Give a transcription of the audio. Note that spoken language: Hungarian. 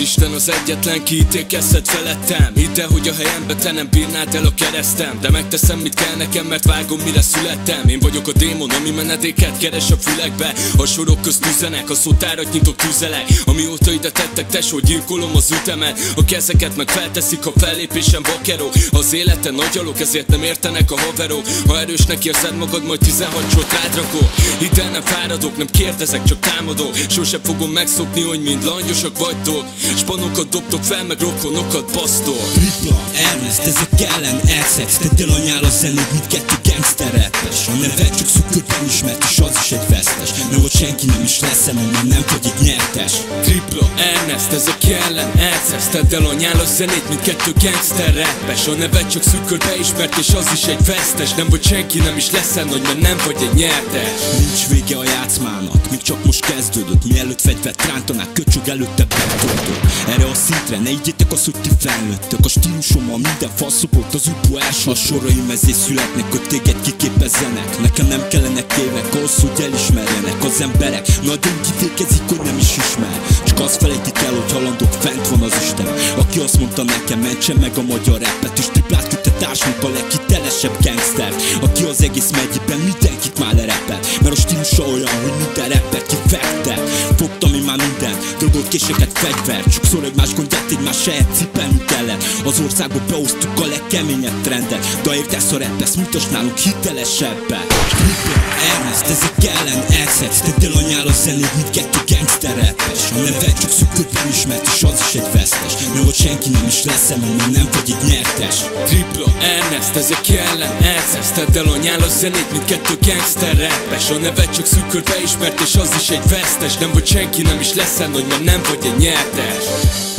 Isten az egyetlen kiítékezhet felettem. Hidd hogy a helyembe te nem bírnád el a keresztem. De megteszem mit kell nekem, mert vágom mire születtem. Én vagyok a démon, ami menedéket keres a fülekbe. A sorok közt üzenek, a szótárat nyitok tüzelek. Amióta ide tettek, tesó, gyilkolom az ütemet. A kezeket meg felteszik, a fellépésem vakeró. Az életen nagy alok, ezért nem értenek a haverok Ha erősnek érzed magad, majd 16 sort rád rakok Hidd nem fáradok, nem kérdezek, csak támadok Sose fogom megszokni, hogy mind langyosak vagytok Spanokat dobtok fel, meg rokonokat basztok Tripla, Ernest, ezek ellen elszex Tedd el anyál a zenét, mint kettő gangster rappes. A neve csak szükörben ismert, és az is egy vesztes. Mert ott senki nem is lesz mert nem vagy egy nyertes. Tripla, Ernest, ezek ellen elszesz Tedd el a nyál a zenét, mint kettő gangster rappes. A neve csak szükörbe ismert, és az is egy vesztes. Nem vagy senki nem is leszel nagy, mert nem vagy egy nyertes. Nincs vége a játszmának, csak most kezdődött Mielőtt fegyvert rántanák, köcsög előtte betöltött. Erre a szintre ne ígyétek azt, hogy ti felnőttök A stílusommal minden faszopott az UPO első A soraim ezért születnek, hogy téged kiképezzenek. Nekem nem kellenek évek ahhoz, hogy elismerjenek az emberek. Nagyon kifékezik, hogy nem is ismer. Csak azt felejtik el, hogy halandok fent van az Isten. Aki azt mondta nekem, mentse meg a magyar rappet És triplát küldte társunk a leghitelesebb gangster. Aki az egész megyében mindenkit már lerepel Mert a stílusa olyan, hogy drogot, késeket, fegyvert Sokszor egymás gondját, egymás saját cipelni kellett. Az országba behoztuk a legkeményebb trendet. De értesz a rappesz, mutasd nálunk hitelesebbet. Triple Ernest, ezek ellen elszex Tedd el anyál a zenét, mint kettő gangster rappes A neve csak szükörben ismert, és az is egy vesztes. Ott senki nem is lesz mert nem vagy egy nyertes. Tripla, Ernest, ezek ellen elszesz Tedd el a nyál a zenét, mint kettő gangster rappes. A neve csak szükörbe ismert, és az is egy vesztes. Nem vagy senki nem is leszel nagy, mert nem vagy egy nyertes